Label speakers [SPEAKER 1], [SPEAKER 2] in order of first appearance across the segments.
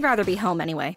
[SPEAKER 1] I'd rather be home anyway.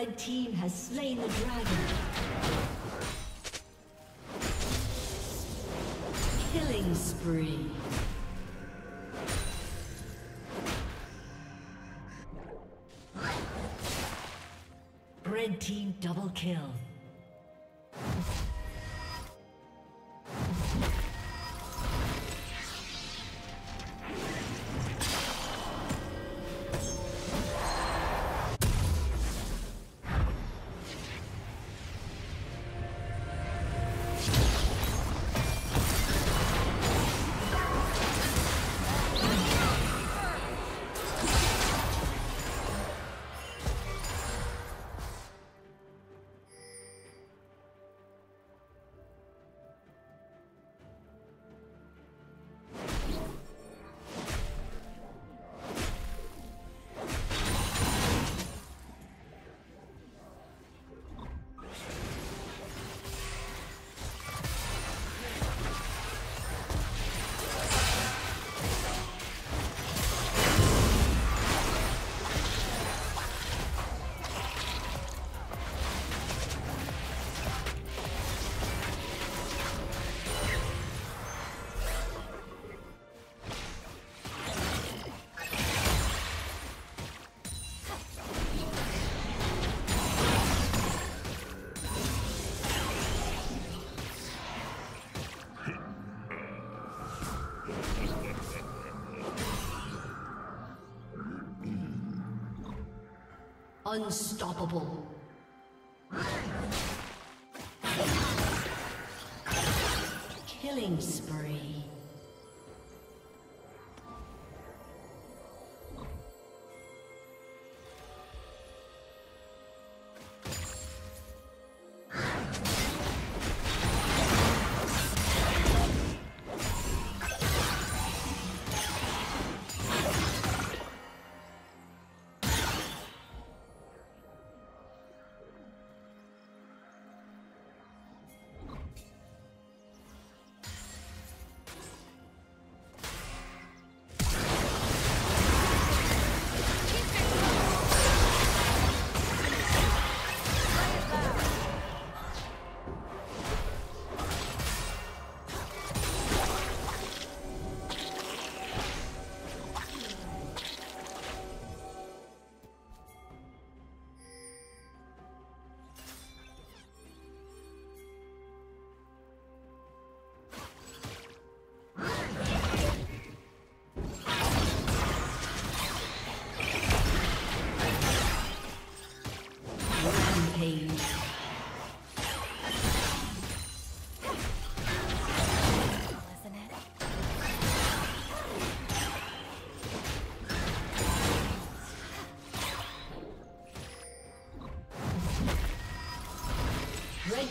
[SPEAKER 2] Red team has slain the dragon. Killing spree. Red team double kill. Unstoppable.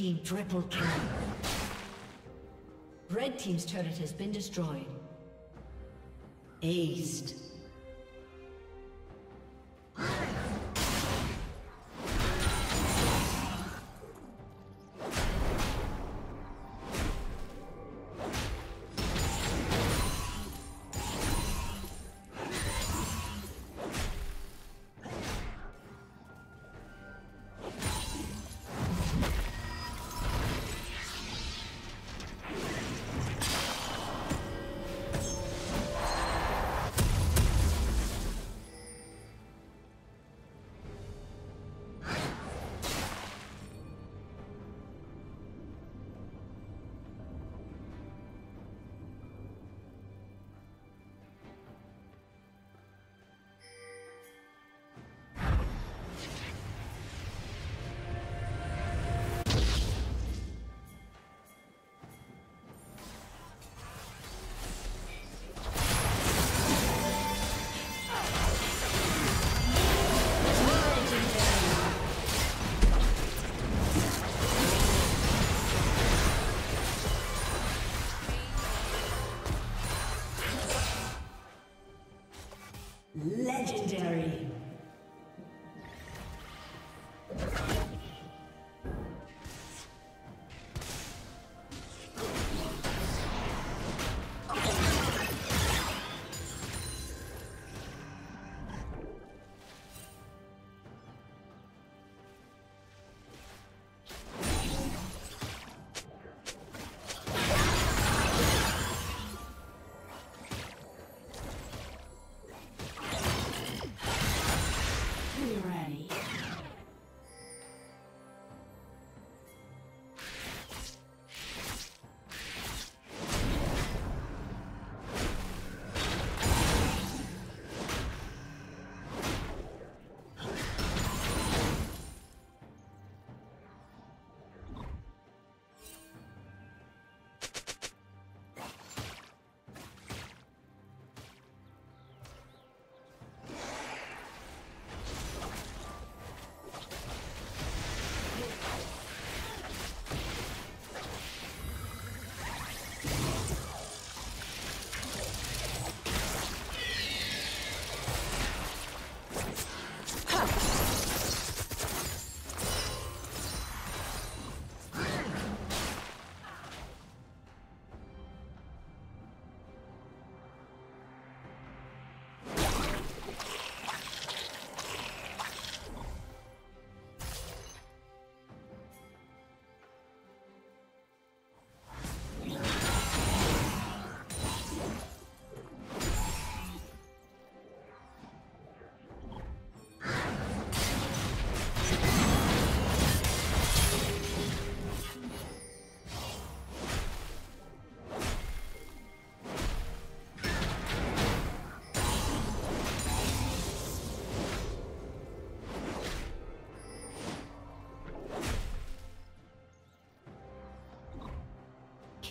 [SPEAKER 2] Team triple kill. Red Team's turret has been destroyed. Aced.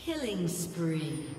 [SPEAKER 2] Killing spree.